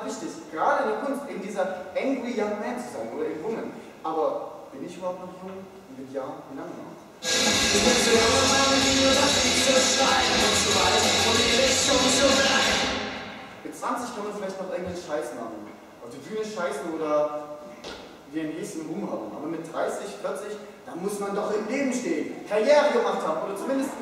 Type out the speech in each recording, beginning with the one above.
wichtig, gerade in der Kunst, eben dieser angry young man zu sein oder eben Woman. Aber bin ich überhaupt noch jung? Mit Ja, wie lange noch? Mit 20 kann man vielleicht noch irgendeinen Scheiß machen. Auf die Bühne scheißen oder den nächsten Ruhm haben. Aber mit 30, 40, da muss man doch im Leben stehen, Karriere gemacht haben oder zumindest.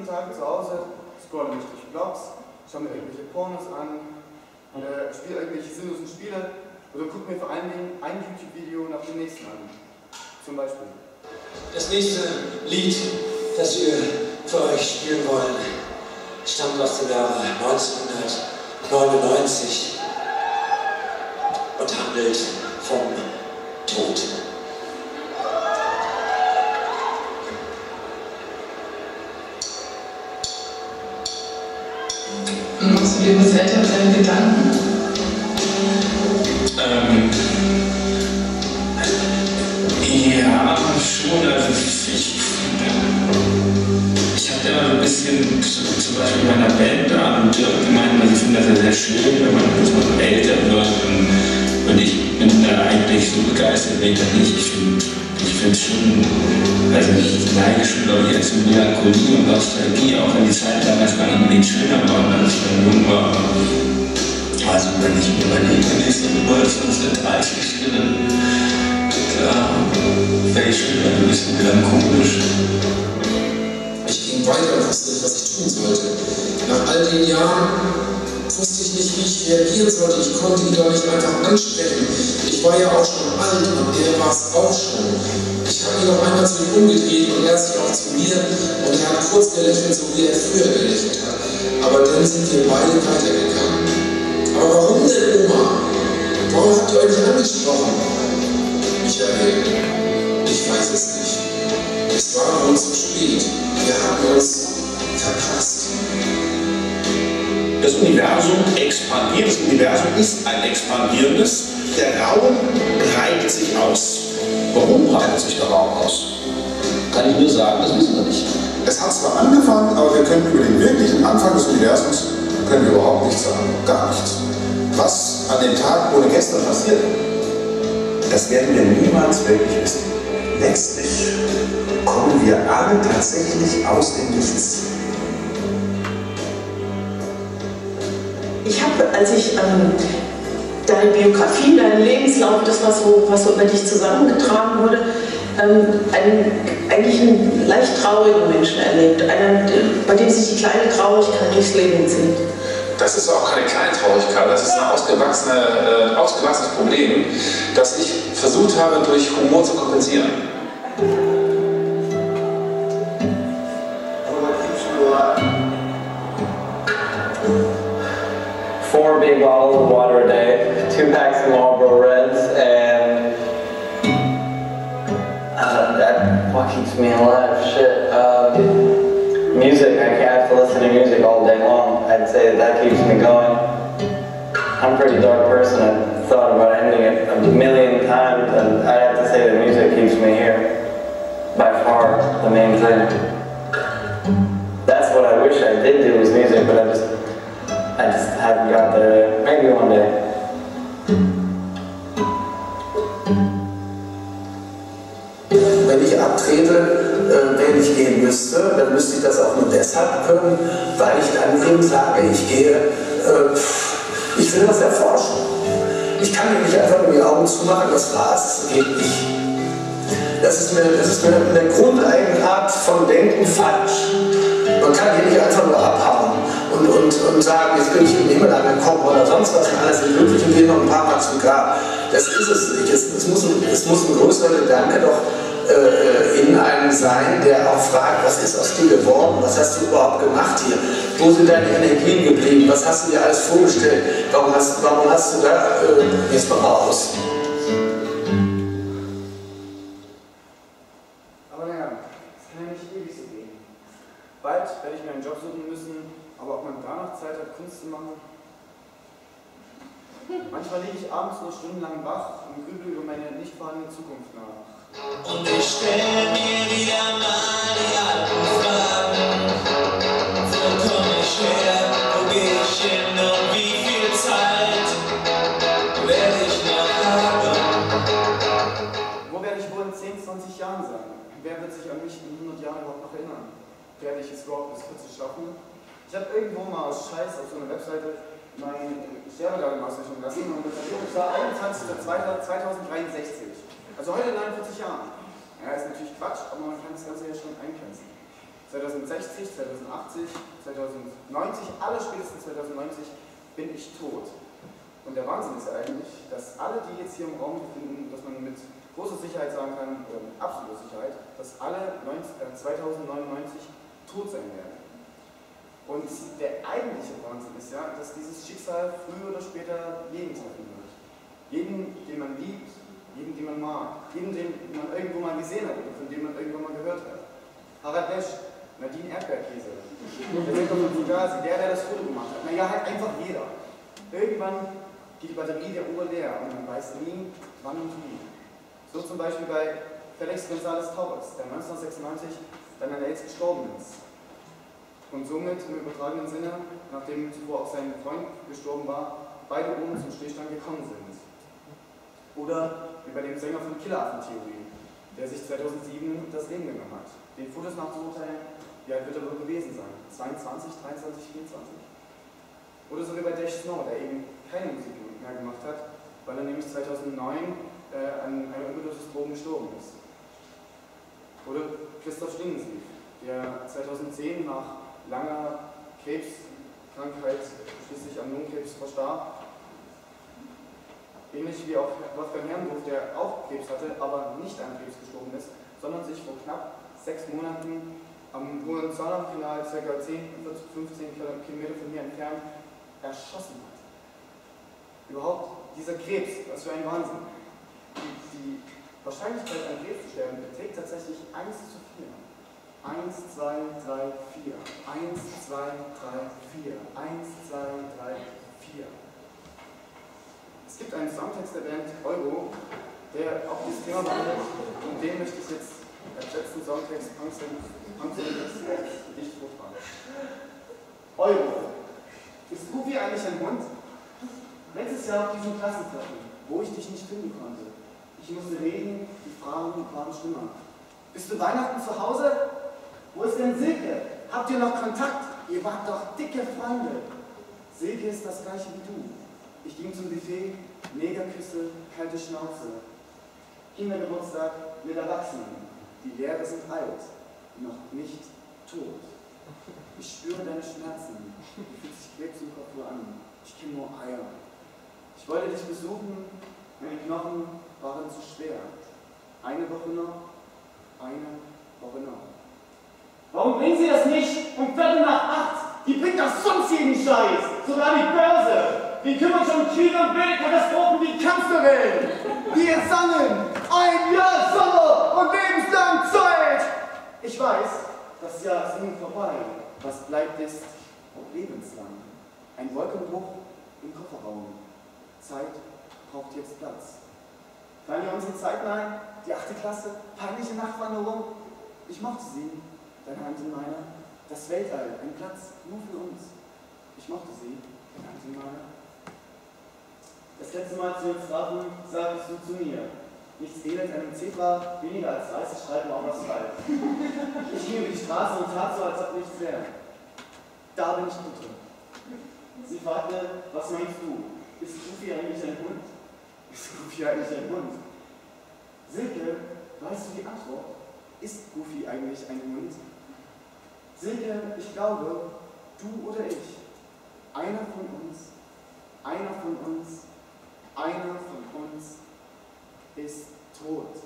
Jeden Tag zu Hause, scrolle mich durch Blogs, schaue mir irgendwelche Pornos an, äh, spiele irgendwelche sinnlosen Spiele oder gucke mir vor allen Dingen ein YouTube-Video nach dem nächsten an. Zum Beispiel. Das nächste Lied, das wir für euch spielen wollen, stammt aus dem Jahre 1999 und handelt vom Tod. Du dir über das Älterwerden Gedanken? Ähm, ja, schon. Also ich, ich hatte immer so ein bisschen, zu- zum Beispiel in meiner Band da und Dirk gemeint, also ich finde das ja sehr schön, wenn man, dass man älter wird und, und ich bin da eigentlich so begeistert, bin ich da nicht. Ich finde ich finde schon, also ich neige schon, glaube ich, zu Melancholie und Nostalgie, auch wenn die Zeit damals nicht unbedingt schöner war, als ich dann jung war. Also wenn ich mir überlege, wenn ich so Geburtstag für 30 bin, da wäre ich schon ein bisschen melancholisch. Ich ging weiter und wusste nicht, was ich tun sollte. Nach all den Jahren wusste ich nicht, wie ich reagieren sollte. Ich konnte ihn doch nicht einfach ansprechen. Ich war ja auch schon alt und er war es auch schon. Ich habe ihn noch einmal zu ihm umgedreht und er sich auch zu mir und er hat kurz gelächelt, so wie er früher gelächelt hat. Aber dann sind wir beide weitergegangen. Aber warum denn, Oma? Warum habt ihr euch nicht angesprochen? Michael, ich weiß es nicht. Es war uns zu spät. Wir haben uns verpasst. Das Universum expandiert. Das Universum ist ein expandierendes. Der Raum breitet sich aus. Warum breitet sich der Raum aus? Kann ich nur sagen, das wissen wir nicht. Es hat zwar angefangen, aber wir können über den wirklichen Anfang des Universums können wir überhaupt nichts sagen. Gar nichts. Was an dem Tag ohne gestern passiert, Das werden wir niemals wirklich wissen. Letztlich kommen wir alle tatsächlich aus dem Nichts. Als ich ähm, deine Biografie, deinen Lebenslauf, das, was so, was so über dich zusammengetragen wurde, ähm, einen, eigentlich einen leicht traurigen Menschen erlebt. Einen, bei dem sich die kleine Traurigkeit durchs Leben zieht. Das ist auch keine kleine Traurigkeit, das ist ein ausgewachsene, äh, ausgewachsenes Problem, das ich versucht habe, durch Humor zu kompensieren. Big bottles of water a day, two packs of Marlboro Reds, and uh, that what keeps me alive. Shit. Um, music. I have to listen to music all day long. I'd say that that keeps me going. I'm a pretty dark person. I've thought about ending it a million times, and I have to say that music keeps me here. By far, the main thing. That's what I wish I did do was music, but I just I just haven't got there. Maybe one day. Wenn ich abtrete, äh, wenn ich gehen müsste, dann müsste ich das auch nur deshalb können, weil ich dann eben sage, ich gehe, äh, ich will was erforschen. Ich kann mir nicht einfach nur die Augen zumachen, das war's, das geht nicht. Das ist mir, das ist mir eine grundeigene Art von Denken falsch. Man kann hier nicht einfach nur abhauen und, und, und sagen, jetzt bin ich im Himmel angekommen oder sonst was und alles ist glücklich und gehe noch ein paar Mal zum Grab. das ist es nicht. Es, es, muss, ein, es muss ein größerer Gedanke doch äh, in einem sein, der auch fragt, was ist aus dir geworden, was hast du überhaupt gemacht hier, wo sind deine Energien geblieben, was hast du dir alles vorgestellt, warum hast, warum hast du da, äh, jetzt mal raus. Manchmal liege ich abends nur stundenlang wach und grübel über meine nicht vorhandene Zukunft nach. Und ich stell mir wieder mal die alten Fragen. Wo komm ich her? Wo geh ich hin? Und wie viel Zeit werde ich noch haben? Wo werde ich wohl in 10, 20 Jahren sein? Wer wird sich an mich in 100 Jahren überhaupt noch erinnern? Werde ich es überhaupt bis 40 schaffen? Ich habe irgendwo mal aus Scheiß auf so einer Webseite mein Sterbedatum ausrechnen lassen und das war 21.02.2063. Also heute in 49 Jahren. Ja, ist natürlich Quatsch, aber man kann das Ganze ja schon eingrenzen. 2060, 2080, 2090, alle spätestens 2090 bin ich tot. Und der Wahnsinn ist ja eigentlich, dass alle, die jetzt hier im Raum befinden, dass man mit großer Sicherheit sagen kann, oder mit absoluter Sicherheit, dass alle 90, äh, 2099 tot sein werden. Und der eigentliche Wahnsinn ist ja, dass dieses Schicksal früher oder später jeden treffen wird. Jeden, den man liebt, jeden, den man mag, jeden, den man irgendwo mal gesehen hat oder von dem man irgendwann mal gehört hat. Harald Lesch, Nadine Erdbeerkäse, der Sektor von Fugazi, der, der das Foto gemacht hat. Naja, halt einfach jeder. Irgendwann geht die Batterie der Uhr leer und man weiß nie, wann und wie. So zum Beispiel bei Felix González Torres, der 1996 dann an AIDS gestorben ist. Und somit im übertragenen Sinne, nachdem zuvor auch sein Freund gestorben war, beide oben zum Stillstand gekommen sind. Oder wie bei dem Sänger von Killeraffen-Theorie, der sich 2007 das Leben genommen hat. Den Fotos nach zu urteilen, wie alt wird er wohl gewesen sein? 22, 23, 24? Oder so wie bei Dash Snow, der eben keine Musik mehr gemacht hat, weil er nämlich 2009 äh, an einer Überdosis Drogen gestorben ist. Oder Christoph Stingensief, der 2010 nach langer Krebskrankheit, schließlich an Lungenkrebs, verstarb. Ähnlich wie auch Wolfgang Herrndorf, der auch Krebs hatte, aber nicht an Krebs gestorben ist, sondern sich vor knapp sechs Monaten am Hohenzollern-Kanal, ca. 10, 15 Kilometer von hier entfernt, erschossen hat. Überhaupt, dieser Krebs, was für ein Wahnsinn. Die, die Wahrscheinlichkeit, an Krebs zu sterben, beträgt tatsächlich 1 zu 4. 1, 2, 3, 4. 1, 2, 3, 4. 1, 2, 3, 4. Es gibt einen Songtext der Band Euro, der auch dieses Thema behandelt und den möchte ich jetzt als letzten Songtext nicht vortragen. Euro. Ist Goofy eigentlich ein Hund? Letztes Jahr auf diesem Klassentreffen, wo ich dich nicht finden konnte. Ich musste reden, die Fragen waren schlimmer. Bist du Weihnachten zu Hause? Wo ist denn Silke? Habt ihr noch Kontakt? Ihr wart doch dicke Freunde. Silke ist das gleiche wie du. Ich ging zum Buffet, Negerküsse, kalte Schnauze. Kindergeburtstag mit Erwachsenen. Die Lehrer sind alt, noch nicht tot. Ich spüre deine Schmerzen. Du fühlst sich Krebs im Kopf an. Ich kenne nur Eier. Ich wollte dich besuchen, meine Knochen waren zu schwer. Eine Woche noch, eine Woche noch. Warum bringen Sie das nicht um Viertel nach acht? Die bringt doch sonst jeden Scheiß, sogar die Börse. Die kümmern sich um Krieg und Katastrophen wie Kanzlerin. Wir sangen ein Jahr Sommer und lebenslang Zeit. Ich weiß, das Jahr ist nun vorbei. Was bleibt ist lebenslang. Ein Wolkenbruch im Kofferraum. Zeit braucht jetzt Platz. Fallen wir unsere Zeiten ein? Die achte Klasse, peinliche Nachtwanderung. Ich mochte sie, in meiner. Das Weltall, ein Platz nur für uns. Ich mochte sie, in meiner. Das letzte Mal, als wir uns trafen, sagtest du zu mir, nichts ähnelt einem Zebra, weniger als weiße Streifen auf Asphalt. Ich ging über die Straße und tat so, als ob nichts wäre. Da bin ich Mutter. Sie fragte, was meinst du? Ist Goofy eigentlich ein Hund? Ist Goofy eigentlich ein Hund? Silke, weißt du die Antwort? Ist Goofy eigentlich ein Hund? Silke, ich glaube, du oder ich, einer von uns, einer von uns, einer von uns ist tot.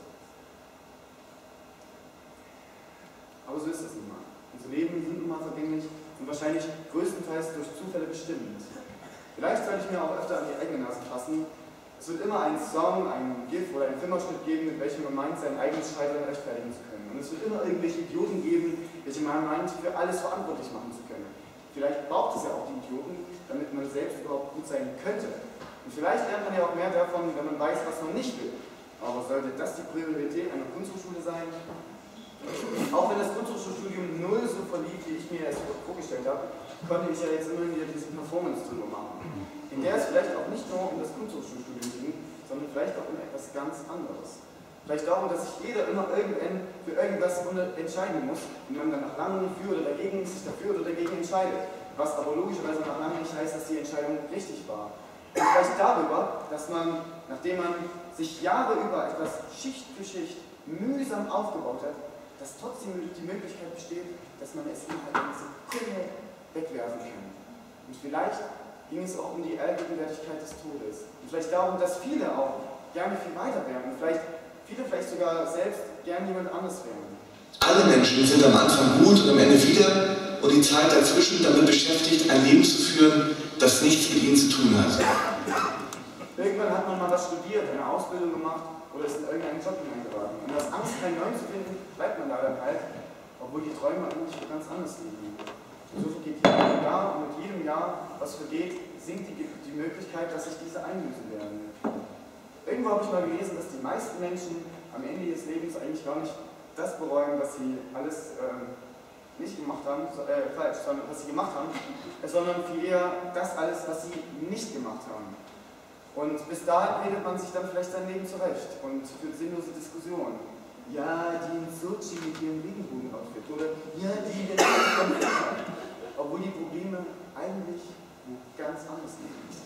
Aber so ist es nun mal. Unsere Leben sind nun mal vergänglich und wahrscheinlich größtenteils durch Zufälle bestimmt. Vielleicht sollte ich mir auch öfter an die eigene Nase fassen. Es wird immer einen Song, einen GIF oder einen Filmausschnitt geben, mit welchem man meint, sein eigenes Scheitern rechtfertigen zu können. Und es wird immer irgendwelche Idioten geben, welche man meint, für alles verantwortlich machen zu können. Vielleicht braucht es ja auch die Idioten, damit man selbst überhaupt gut sein könnte. Und vielleicht lernt man ja auch mehr davon, wenn man weiß, was man nicht will. Aber sollte das die Priorität einer Kunsthochschule sein? Auch wenn das Kunsthochschulstudium null so verlief, wie ich mir es vorgestellt habe, konnte ich ja jetzt immer wieder diese Performance drüber machen. In der es vielleicht auch nicht nur um das Kunsthochschulstudium ging, sondern vielleicht auch um etwas ganz anderes. Vielleicht darum, dass sich jeder immer irgendwann für irgendwas entscheiden muss und man dann nach langem für oder dagegen sich dafür oder dagegen entscheidet. Was aber logischerweise nach langem nicht heißt, dass die Entscheidung richtig war. Und vielleicht darüber, dass man, nachdem man sich Jahre über etwas Schicht für Schicht mühsam aufgebaut hat, dass trotzdem die Möglichkeit besteht, dass man es in einer Sekunde wegwerfen kann. Und vielleicht ging es auch um die Allgegenwärtigkeit des Todes. Und vielleicht darum, dass viele auch gerne viel weiter wären. Und vielleicht viele vielleicht sogar selbst gern jemand anderes wären. Alle Menschen sind am Anfang gut und am Ende wieder und die Zeit dazwischen damit beschäftigt, ein Leben zu führen, das nichts mit ihnen zu tun hat. Irgendwann hat man mal was studiert, eine Ausbildung gemacht oder ist in irgendeinen Job hineingeraten. Angst, keinen neuen zu finden, bleibt man dann halt, obwohl die Träume eigentlich ganz anders liegen. So vergeht jedes Jahr und mit jedem Jahr, was vergeht, sinkt die, die Möglichkeit, dass sich diese einlösen werden. Irgendwo habe ich mal gelesen, dass die meisten Menschen am Ende ihres Lebens eigentlich gar nicht das bereuen, was sie alles äh, nicht gemacht haben, äh, falsch, sondern was sie gemacht haben, sondern viel eher das alles, was sie nicht gemacht haben. Und bis dahin redet man sich dann vielleicht sein Leben zurecht und führt sinnlose Diskussionen. Ja, die in Sochi mit ihrem Regenbogenoutfit oder ja, die in den Obwohl die Probleme eigentlich ganz anders liegen.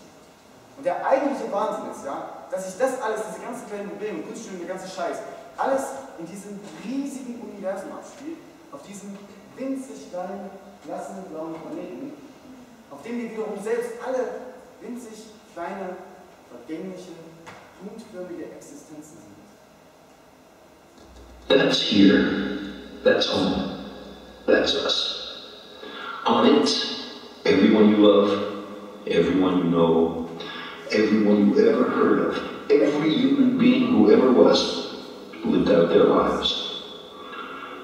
Und der eigentliche Wahnsinn ist, ja, dass sich das alles, diese ganzen kleinen Probleme, Kunststudien, der ganze Scheiß, alles in diesem riesigen Universum abspielt, auf diesem winzig kleinen, blassen, blauen Planeten, auf dem wir wiederum selbst alle winzig kleine, vergängliche, punktförmige Existenzen sind. That's here. That's home. That's us. On it, everyone you love, everyone you know, everyone you ever heard of, every human being who ever was, lived out their lives.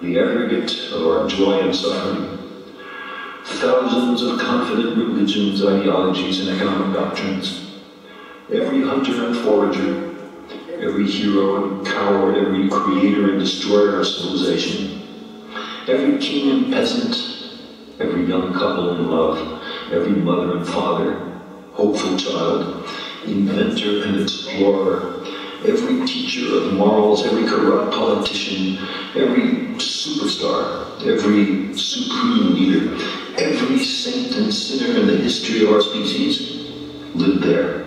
The aggregate of our joy and suffering, thousands of confident religions, ideologies, and economic doctrines, every hunter and forager, every hero and coward, every creator and destroyer of civilization, every king and peasant, every young couple in love, every mother and father, hopeful child, inventor and explorer, every teacher of morals, every corrupt politician, every superstar, every supreme leader, every saint and sinner in the history of our species. Lived there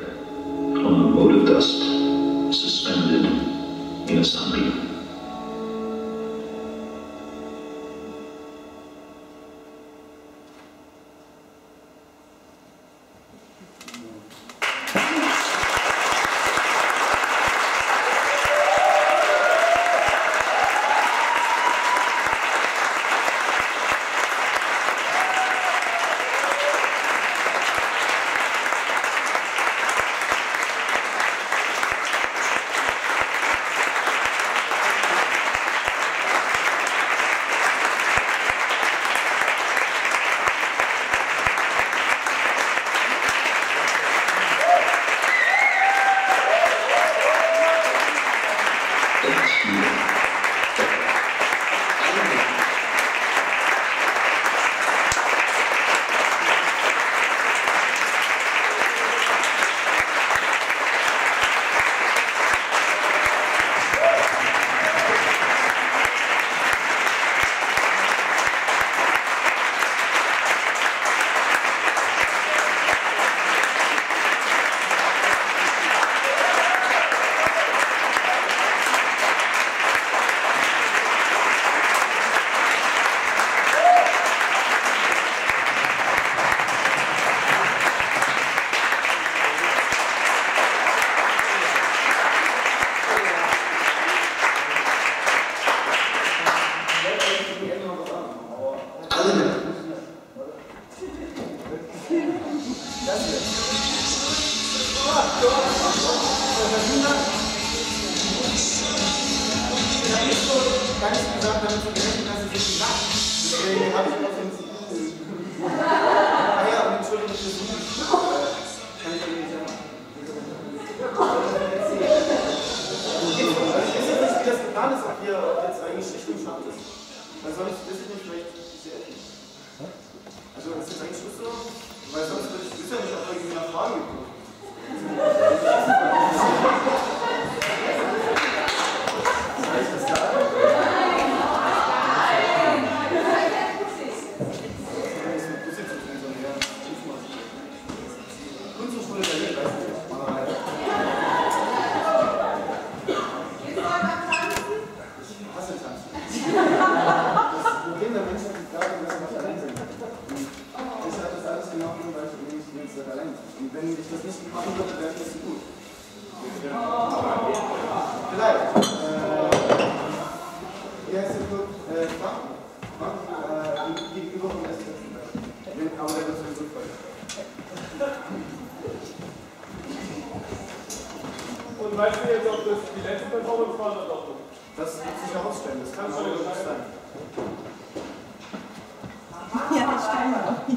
Weil sonst weiß ich nicht, vielleicht. Also ist jetzt eigentlich Schluss so? Weil sonst würde ich, ist ja nicht, ob irgendwie nach Fragen gibt. Kunsthochschule Berlin, weiß ich Malerei. Ich hasse Tanzen. Das Problem der Menschheit ist gerade, dass wir nicht allein sind. Ich habe das alles gemacht, weil ich allein bin. Und wenn ich das nicht machen würde, wäre ich nicht so gut. Vielleicht. Äh, wie heißt der Club? Äh, Frank? Frank? Äh, gegenüber vom SZ. Aber der wird sowieso voll. Und weißt du jetzt, ob das die letzte Performance war oder doch? Das wird sich herausstellen, das kann schon gut sein. Ja, das stimmt